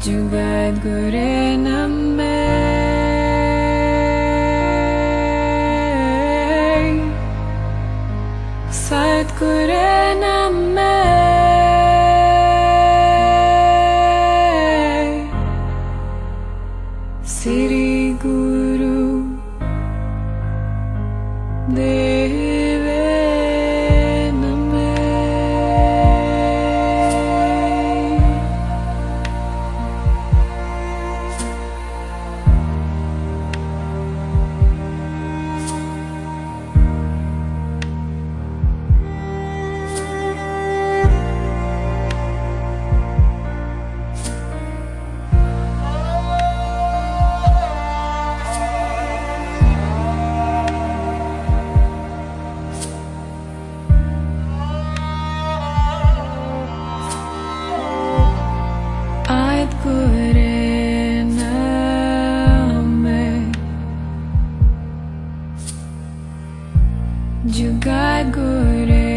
Jugaad Guray Nameh in a man. juga good.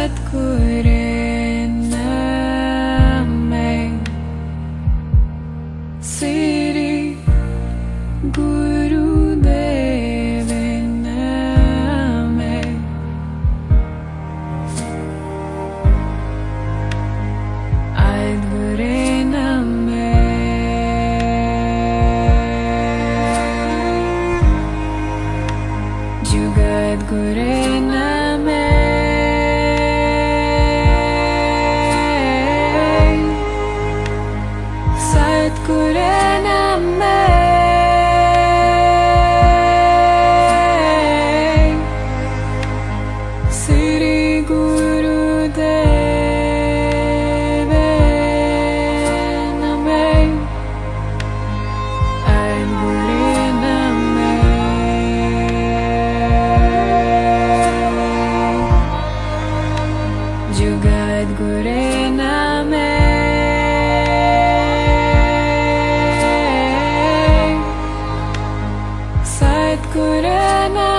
saat ku Siri Guru Devay Nameh Adhure Namai Jugaad Guray Night couldn't